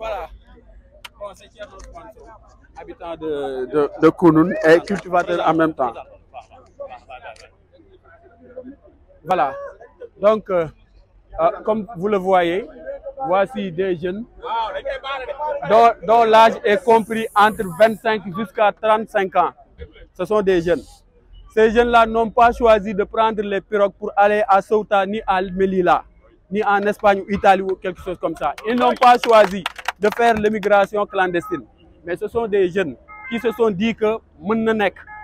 Voilà. Bon, c'est Thierno Ousmane Sow, habitant de, de, de Kounoune et cultivateur en même temps. Voilà. Donc, euh, euh, comme vous le voyez, voici des jeunes dont, dont l'âge est compris entre 25 jusqu'à 35 ans. Ce sont des jeunes. Ces jeunes-là n'ont pas choisi de prendre les pirogues pour aller à Ceuta ni à Melilla, ni en Espagne ou Italie ou quelque chose comme ça. Ils n'ont pas choisi de faire l'immigration clandestine. Mais ce sont des jeunes qui se sont dit que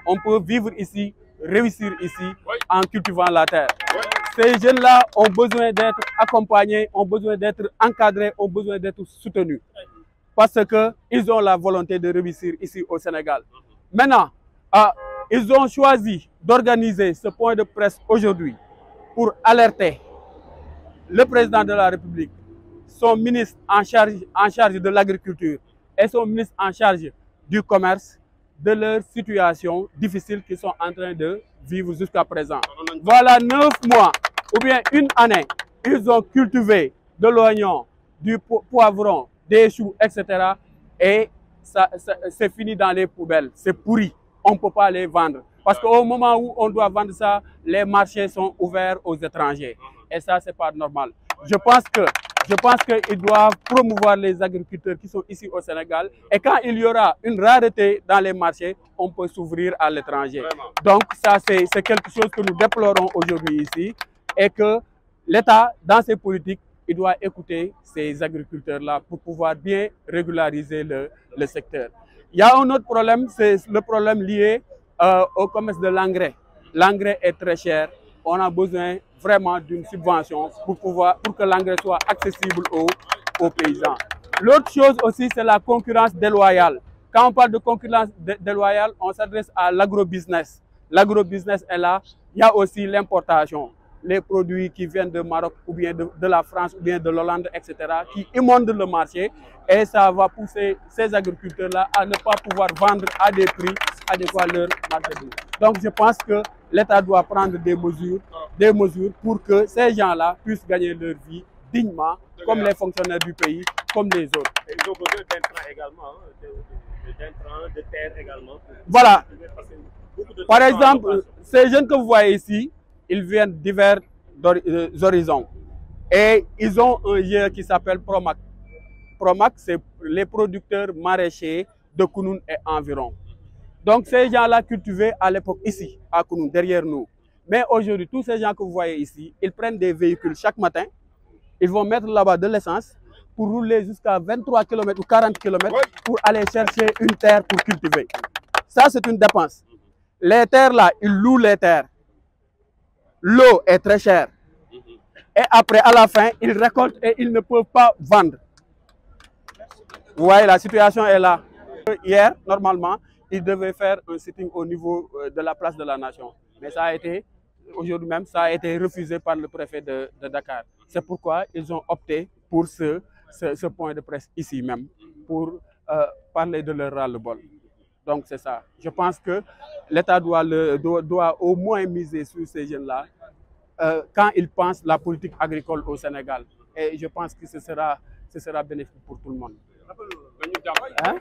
on peut vivre ici, réussir ici en cultivant la terre. Ces jeunes-là ont besoin d'être accompagnés, ont besoin d'être encadrés, ont besoin d'être soutenus. Parce qu'ils ont la volonté de réussir ici au Sénégal. Maintenant, ah, ils ont choisi d'organiser ce point de presse aujourd'hui pour alerter le président de la République, son ministre en charge, en charge de l'agriculture et son ministre en charge du commerce de leur situation difficile qu'ils sont en train de vivre jusqu'à présent. Voilà neuf mois ou bien une année, ils ont cultivé de l'oignon, du poivron, des choux, etc. Et ça, c'est fini dans les poubelles, c'est pourri. On ne peut pas les vendre. Parce qu'au moment où on doit vendre ça, les marchés sont ouverts aux étrangers. Et ça, c'est pas normal. Je pense que je pense qu'ils doivent promouvoir les agriculteurs qui sont ici au Sénégal. Et quand il y aura une rareté dans les marchés, on peut s'ouvrir à l'étranger. Donc ça, c'est quelque chose que nous déplorons aujourd'hui ici. Et que l'État, dans ses politiques, il doit écouter ces agriculteurs-là pour pouvoir bien régulariser le, le, secteur. Il y a un autre problème, c'est le problème lié euh, au commerce de l'engrais. L'engrais est très cher. On a besoin vraiment d'une subvention pour, pouvoir, pour que l'engrais soit accessible aux, aux paysans. L'autre chose aussi, c'est la concurrence déloyale. Quand on parle de concurrence déloyale, on s'adresse à l'agrobusiness. L'agrobusiness est là. Il y a aussi l'importation. Les produits qui viennent de Maroc ou bien de, la France ou bien de l'Hollande, etc., qui émondent le marché et ça va pousser ces agriculteurs-là à ne pas pouvoir vendre à des prix adéquats leur marchandise. Donc je pense que l'État doit prendre des mesures, des mesures pour que ces gens-là puissent gagner leur vie dignement, comme les fonctionnaires du pays, comme les autres. Ils ont besoin d'intrants également, d'intrants, de, terre également. Voilà. Par exemple, ces jeunes que vous voyez ici, ils viennent divers horizons. Et ils ont un lieu qui s'appelle Promac. Promac, c'est les producteurs maraîchers de Kounoun et environ. Donc ces gens-là cultivaient à l'époque ici, à Kounoun, derrière nous. Mais aujourd'hui, tous ces gens que vous voyez ici, ils prennent des véhicules chaque matin, ils vont mettre là-bas de l'essence pour rouler jusqu'à 23 km ou 40 km pour aller chercher une terre pour cultiver. Ça, c'est une dépense. Les terres là, ils louent les terres. L'eau est très chère. Et après, à la fin, ils récoltent et ils ne peuvent pas vendre. Vous voyez, la situation est là. Hier, normalement, ils devaient faire un sitting au niveau de la place de la Nation. Mais ça a été, aujourd'hui même, ça a été refusé par le préfet de, de Dakar. C'est pourquoi ils ont opté pour ce, ce, ce, point de presse ici même, pour euh, parler de leur ras-le-bol. Donc c'est ça. Je pense que l'État doit, doit, doit, au moins miser sur ces jeunes-là euh, quand ils pensent la politique agricole au Sénégal. Et je pense que ce sera, ce sera bénéfique pour tout le monde. Hein?